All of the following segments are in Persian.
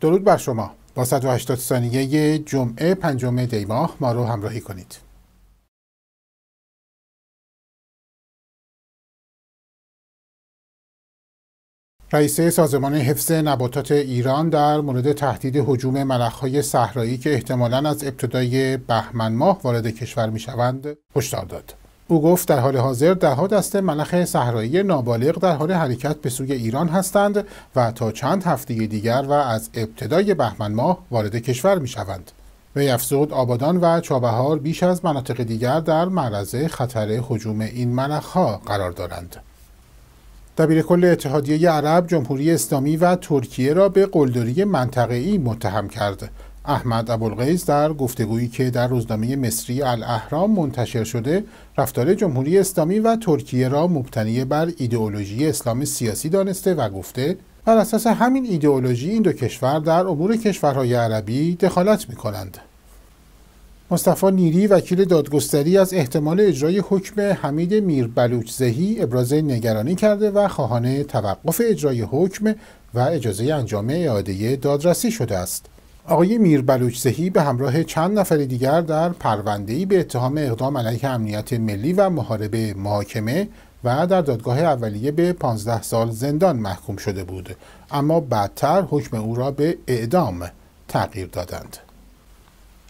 درود بر شما با 180 ثانیه جمعه پنجم دی ماه ما رو همراهی کنید رئیس سازمان حفظ نباتات ایران در مورد تهدید حجوم ملخهای صحرایی که احتمالاً از ابتدای بهمن ماه وارد کشور می‌شوند هشدار داد. او گفت در حال حاضر دهها دسته ملخ صحرایی نابالغ در حال حرکت به سوی ایران هستند و تا چند هفته دیگر و از ابتدای بهمن ماه وارد کشور می شوند. وی افزود آبادان و چابهار بیش از مناطق دیگر در معرض خطر حجوم این ملخها قرار دارند. دبیر کل اتحادیه عرب جمهوری اسلامی و ترکیه را به قلدری منطقه‌ای متهم کرد احمد ابوالقیس در گفتگویی که در روزنامه مصری الاهرام منتشر شده رفتار جمهوری اسلامی و ترکیه را مبتنی بر ایدئولوژی اسلام سیاسی دانسته و گفته بر اساس همین ایدئولوژی این دو کشور در امور کشورهای عربی دخالت می کنند. مصطفی نیری وکیل دادگستری از احتمال اجرای حکم حمید میر بلوچزهی ابراز نگرانی کرده و خواهان توقف اجرای حکم و اجازه انجام اعاده دادرسی شده است. آقای میر بلوچزهی به همراه چند نفر دیگر در پرونده‌ای به اتهام اقدام علیه امنیت ملی و محاربه محاکمه و در دادگاه اولیه به 15 سال زندان محکوم شده بود اما بعدتر حکم او را به اعدام تغییر دادند.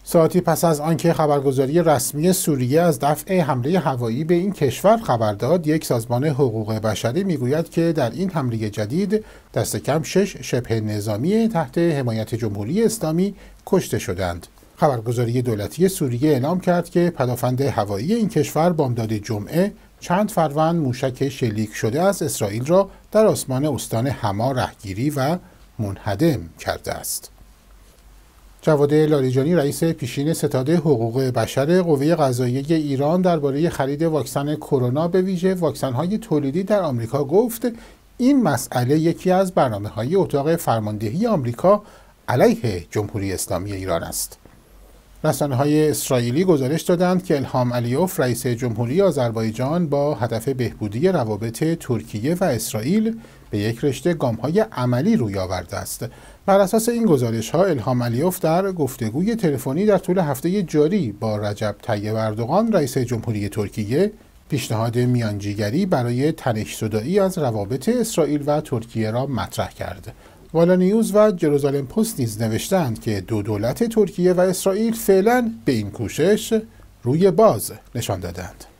ساعتی پس از آنکه خبرگزاری رسمی سوریه از دفع حمله هوایی به این کشور خبر داد یک سازمان حقوق بشری می‌گوید که در این حمله جدید دست کم شش شبه نظامی تحت حمایت جمهوری اسلامی کشته شدند خبرگزاری دولتی سوریه اعلام کرد که پدافند هوایی این کشور بامداد جمعه چند فروند موشک شلیک شده از اسرائیل را در آسمان استان حما رهگیری و منهدم کرده است. جواد لاریجانی رئیس پیشین ستاد حقوق بشر قوه قضاییه ایران درباره خرید واکسن کرونا به ویژه واکسن‌های تولیدی در آمریکا گفت این مسئله یکی از برنامه های اتاق فرماندهی آمریکا علیه جمهوری اسلامی ایران است. رسانه های اسرائیلی گزارش دادند که الهام علیوف رئیس جمهوری آذربایجان با هدف بهبودی روابط ترکیه و اسرائیل به یک رشته گام های عملی روی آورده است. بر اساس این گزارش ها الهام علیوف در گفتگوی تلفنی در طول هفته جاری با رجب طیب اردوغان رئیس جمهوری ترکیه پیشنهاد میانجیگری برای تنش صدایی از روابط اسرائیل و ترکیه را مطرح کرد. والا نیوز و جروزالم پست نیز نوشتند که دو دولت ترکیه و اسرائیل فعلا به این کوشش روی باز نشان دادند.